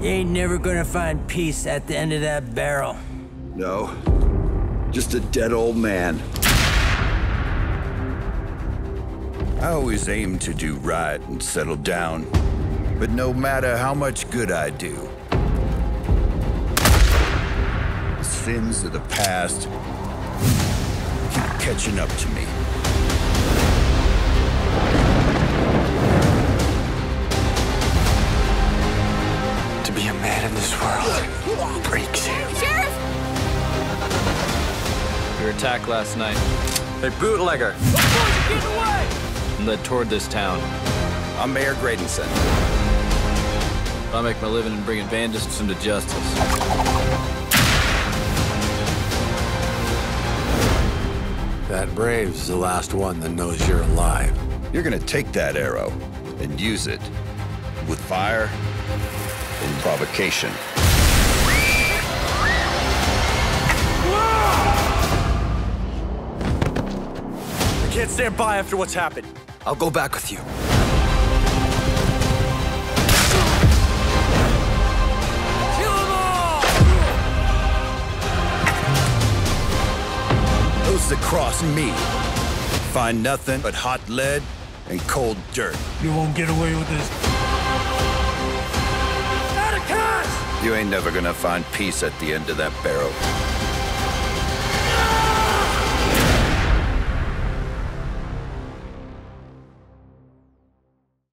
You ain't never gonna find peace at the end of that barrel. No. Just a dead old man. I always aim to do right and settle down. But no matter how much good I do, the sins of the past keep catching up to me. This world breaks you. Sheriff! We were attacked last night. A bootlegger Led toward this town. I'm Mayor Gradenson. I make my living in bringing bandits into justice. That Brave's is the last one that knows you're alive. You're gonna take that arrow and use it with fire and provocation. I can't stand by after what's happened. I'll go back with you. Those that cross me find nothing but hot lead and cold dirt. You won't get away with this. You ain't never gonna find peace at the end of that barrel.